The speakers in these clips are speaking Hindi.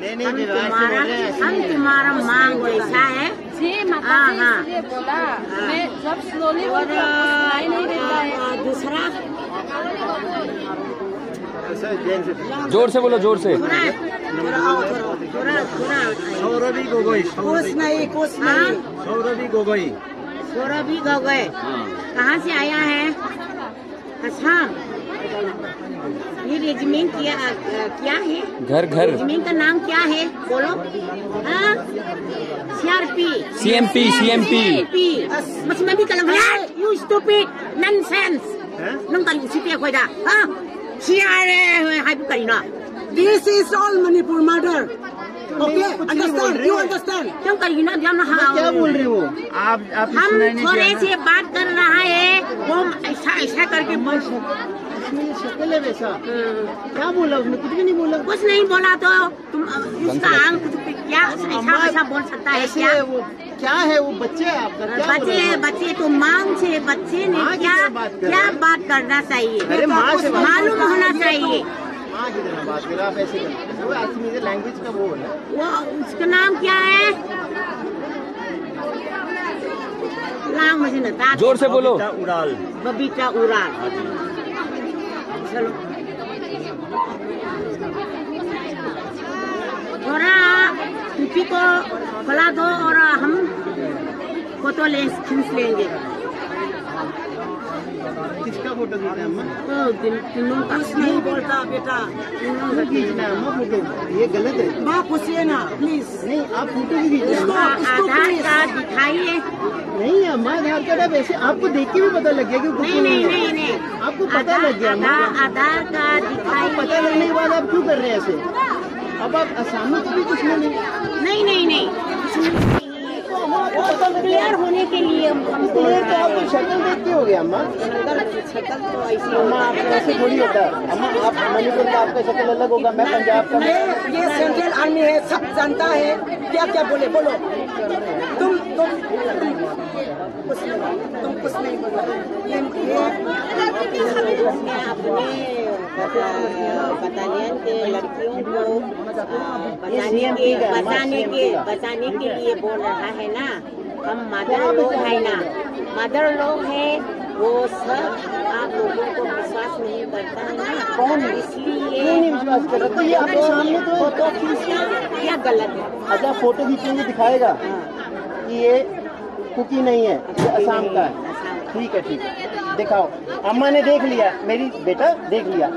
नहीं नहीं हम तुम्हारा बोल रहे हैं, ऐसे हम तुम्हारा मांग ऐसा है। जी माता हाँ, हाँ। इसलिए बोला। मैं जब स्लोली और हूँ है दूसरा ज़ोर से बोलो ज़ोर से। सौरभी गोगोई। कुछ नहीं कुछ नहीं। सौरभी गोगोई। सौरभी गोगोई। कहाँ से आया है? असम ये रेजिमेंट किया क्या है? घर घर। रेजिमेंट का नाम क्या है? बोलो। सीआरपी सीएमपी सीएमपी मैं भी कल यू स्टूपिड नन सेंस नंगल सीपी कोई दा हाँ? सीआरए हाई पुकारी ना। This is all Manipur murder okay okay, क्यों करिए ना क्या बोल रही हो? आप आप हम थोड़े से बात कर रहा है। वो ऐसा ऐसा करके मन उसमें शक्ल है वैसा क्या बोला उसने कुछ भी नहीं बोला कुछ नहीं बोला तो तुम उसका आँख क्या ऐसा ऐसा बोल सकता है क्या? है वो क्या है वो बच्चे है आपका बच्चे हो? बच्चे तो मांग से बच्चे ने क्या क्या बात करना चाहिए? अरे माँ से बात मालूम होना चाहिए। माँ की तरह बात करो आप ऐसे करो वो लैंग्वेज का वो वो उसका नाम क्या है? नाम मुझे बता ज़ोर से बोलो। उड़ाल बबीता उराल। थोड़ा टूपी को खोला दो और हम फ़ोटो ले खींच लेंगे। किसका फ़ोटो खींचना है तो तीनों का नहीं बोलता बेटा? तीनों का खींचना है फ़ोटो? ये गलत है। माँ पूछिए ना प्लीज़ नहीं आप फ़ोटो भी उसका आधार कार्ड दिखाइए। नहीं अम्मा आधार कार्ड ऐसे आपको देख के भी पता लग गया कि नहीं नहीं नहीं नहीं। आपको पता लग गया आधार कार्ड आपको पता लगने के बाद आप क्यों कर रहे हैं ऐसे? अब आप आसामी को भी कुछ नहीं नहीं नहीं नहीं। तो क्लियर होने के लिए क्लियर तो आपको शक्ल देख के हो गया अम्मा। शक्ल तो ऐसी अम्मा आपका ऐसे थोड़ी होता है। अम्मा आप मणिपुर का आपका शक्ल अलग होगा मैं पंजाब का। ये ये सेंट्रल आर्मी है सब जानता है। क्या क्या बोले बोलो। तुम तुम तुम कुछ तुम कुछ नहीं बोलो ये ये बटालियन के लड़कियों को बचाने के बचाने के बचाने के लिए बोल रहा है ना हम मदर लोग है ना मदर लोग है वो सब आप लोगों को विश्वास नहीं करता है कौन इसलिए ये फ़ोटो खींचना क्या गलत है अच्छा फ़ोटो खींचेंगे दिखाएगा ये कुकी नहीं है ये असम का है। ठीक है ठीक है। दिखाओ। अम्मा ने देख लिया मेरी बेटा देख लिया।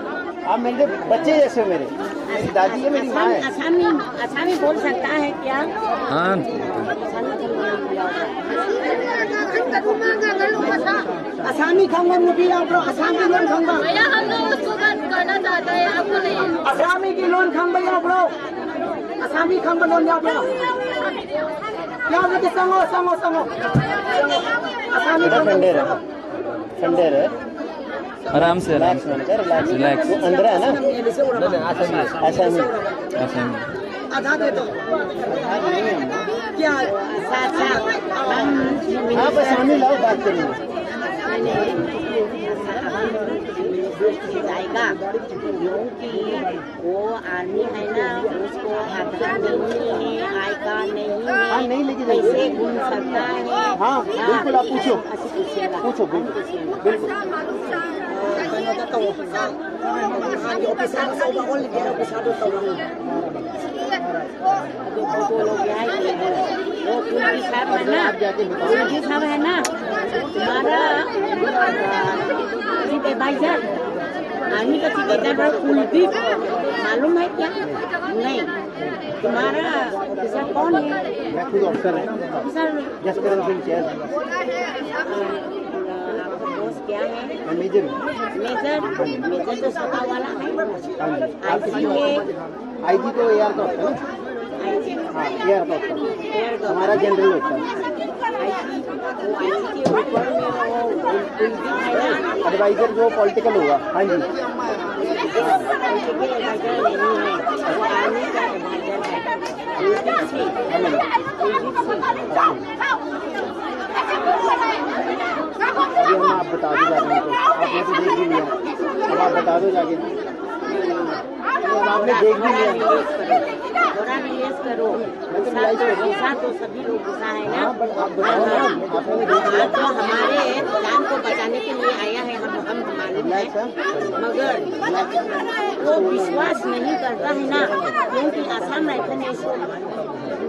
आप मेरे बच्चे जैसे हो मेरे। मेरी दादी है मेरी माँ है। आसामी आसामी बोल सकता है क्या? हाँ। आसामी खाऊँगा मुझे आप लोग आसामी लोन खाऊँगा। भैया हम लोग सुगंध करना चाहते हैं आपको नहीं। आसामी की लोन खाऊँगा आप लोग। आसामी खाऊँगा लोन आप लोग। संगो संगो संगो आसामी रहे ठंडे रहे आराम से आराम रिलैक्स रिलैक्स अंदर है ना ऐसे ही आधा दे दो है। क्या अच्छा हम आप आसामी लाओ बात करेंगे जाएगा क्योंकि वो आर्मी है ना उसको आधार नहीं है आय कार्ड नहीं हाँ, है। कैसे घूम सकता है। हाँ, बिल्कुल, आप पूछो। पूछो बिल्कुल। वो साहब है ना। पुलिस साहब है ना। सुपरवाइजर आर्मी का सुपरवाइजर कुलदीप मालूम है क्या नहीं तुम्हारा ऑफिसर कौन है मैं खुद ऑफिसर है सिंह चेयर क्या है मेजर मेजर मेजर तो सपा वाला है हाँ आईजी है आई जी तो ए आर का होता है ना आईजी हाँ का होता है हमारा जनरल होता है एडवाइजर जो पॉलिटिकल होगा। हाँ जी। हम आप बता दो जाके आपने तो देख भी लिया। अब आप बता दो जाके। आपने देख भी लिया। थोड़ा निवेश करो गुस्सा तो सभी लोग गुस्सा है ना? हाँ, हाँ, हाँ। तो हमारे जान को बचाने के लिए आया है हम हम हमारे हाँ। मगर वो विश्वास नहीं करता है ना क्योंकि आसाम राइफल ने इसको।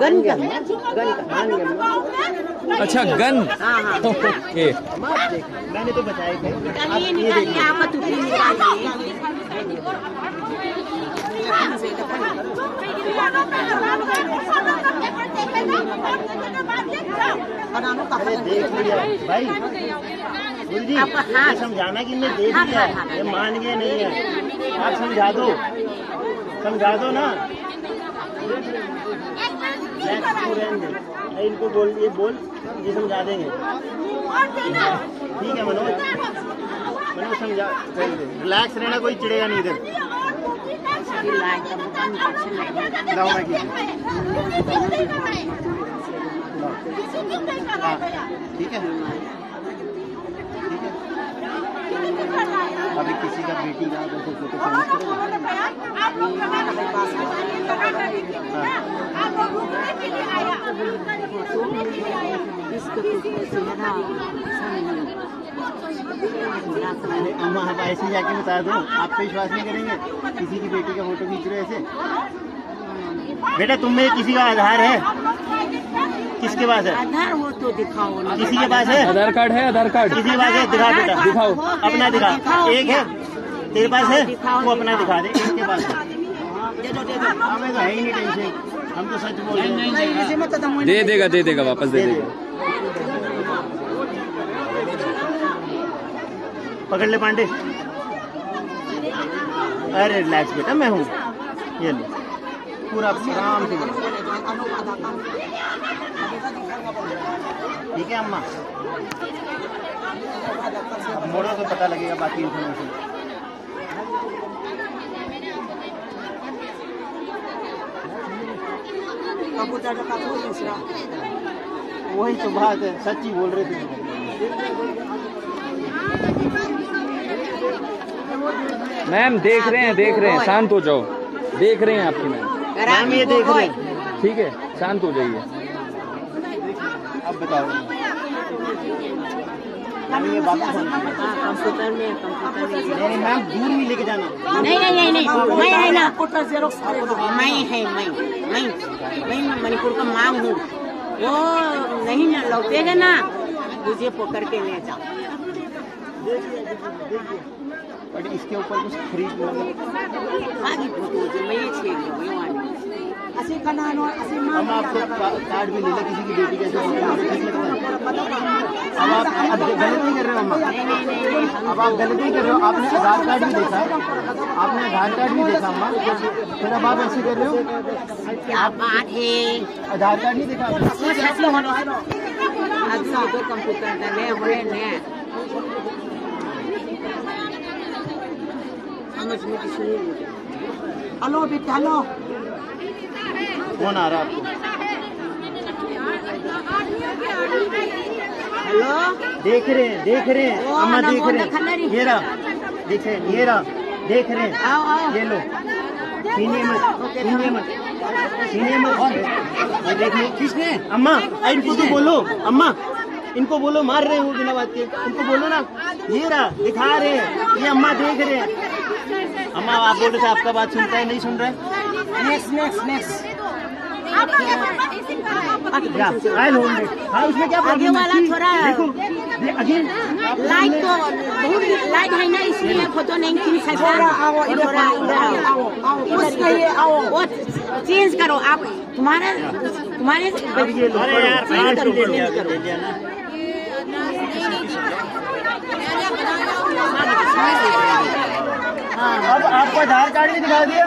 गन गन का। अम्मा। अच्छा गन। हाँ हाँ। ओके। मैंने तो बताया निकालिए अरे देख लिया भाई जी समझाना कि मैं देख हाँ, लिया। ये मान गए नहीं है। आप समझा दो। समझा दो ना। इनको बोल ये बोल ये समझा देंगे। ठीक है मनोज मनोज समझा रिलैक्स रहना कोई चिड़ेगा नहीं इधर। हाँ, ठीक है ठीक है अभी किसी का बेटी का वैसे फ़ोटो तो अम्मा आप ऐसे जाके बता दो आप पे विश्वास नहीं करेंगे। किसी की बेटी का फ़ोटो खींच रहे ऐसे? बेटा तुम में किसी का आधार है? किसके पास है? आधार हो तो दिखाओ ना। किसी के पास है? आधार कार्ड है आधार कार्ड। किसी के पास है? दिखा बेटा। दिखाओ। अपना दिखा। दिखाओ। एक है? तेरे पास है? वो अपना दिखा दे इसके पास है। दे दो दे दो। हमें तो है ही नहीं टेंशन। हम तो सच बोल रहे हैं। दे देगा दे देगा वापस दे दे देगा। पकड़ ले पांडे। अरे रिलैक्स बेटा मैं हूँ। ये ले। पूरा आराम से ठीक है अम्मा? अब मोड़ो तो पता लगेगा बाकी इन्फॉर्मेशन वही तो बात है सच्ची बोल रहे थे। मैम देख रहे हैं देख रहे हैं। शांत हो जाओ। देख रहे हैं आपकी मैम। मैम ये देख रहे हैं। ठीक है शांत हो जाइए। अब बताओ। ये हाँ। कंप्यूटर में कंप्यूटर में। नहीं मैम दूर नहीं लेके जाना। नहीं नहीं नहीं नहीं मैं है ना। मैं है मैं मैं मैं मणिपुर का मांग हूँ। वो नहीं ना लौटेगा ना। मुझे पकड़ के ले जाओ। बट इसके ऊपर कुछ खरीद आगे फ़ोटो मैं ये छेड़ लूँ ये वाली हम आपको का- कार्ड भी ले किसी की बेटी का ऐसे फ़ोटो लेके ठीक लगता है अब आप अब गलत नहीं कर रहे हो अम्मा अब आप गलत नहीं कर रहे हो आपने आधार कार्ड भी देखा। आपने आधार कार्ड भी देखा अम्मा फिर अब आप ऐसे कर रहे हो। क्या बात है? आधार कार्ड नहीं देखा आपने? अभी तो कंप्यूटर डाले हुए ने समझ में किसी नहीं हेलो बेटा हेलो। फ़ोन आ रहा है आपको? हेलो? देख रहे हैं देख रहे हैं। अम्मा देख रहे हैं। ये रहा देख रहे हैं ये रहा। देख रहे हैं। ये लो। छीनिए मत छीनिए मत छीनिए मत ये देख लो किसने? अम्मा इनको तो बोलो। अम्मा इनको बोलो मार रहे हो बिना बात के। इनको बोलो ना। ये रहा दिखा रहे हैं। ये अम्मा देख रहे हैं। अम्मा आप बोल रहे थे आपका बात सुनता है नहीं सुन रहा है? नेक्स्ट नेक्स्ट नेक्स्ट हाँ उसमें क्या आगे वाला थोड़ा- देखो अगेन लाइट तो बहुत लाइट है ना इसलिए फ़ोटो नहीं खींच सकता। आओ उसका ये आओ वो चेंज करो आप तुम्हारा तुम्हारे चेंज करो चेंज करो। ले लिया ना। अब आपको आधार कार्ड भी दिखा दिया।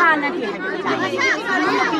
看，那点นคื